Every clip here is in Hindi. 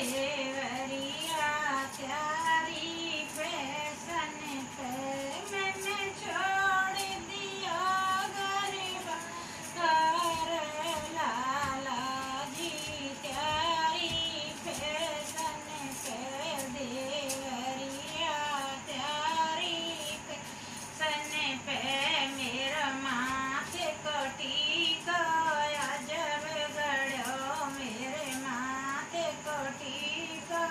Hey. कोटी का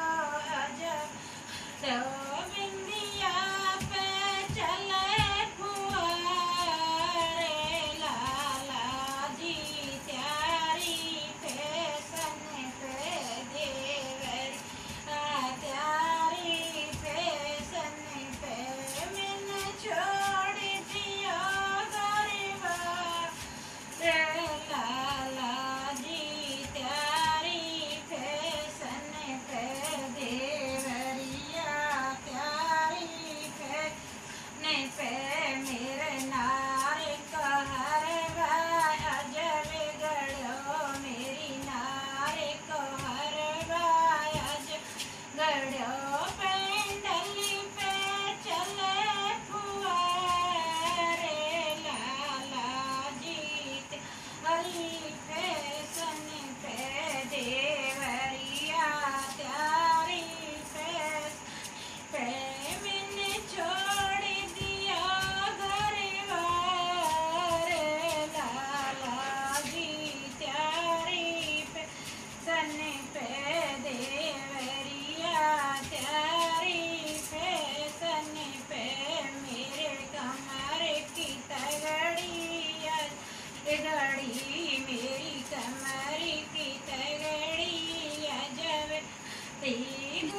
हज़ा तो तगड़ी मेरी कमर की तगड़ी अजब तेरी